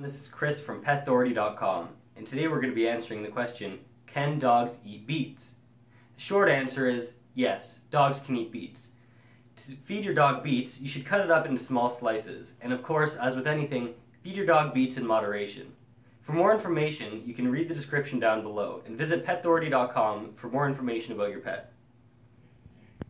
This is Chris from Pethority.com, and today we're going to be answering the question, can dogs eat beets? The short answer is yes, dogs can eat beets. To feed your dog beets, you should cut it up into small slices, and of course, as with anything, feed your dog beets in moderation. For more information, you can read the description down below, and visit Pethority.com for more information about your pet.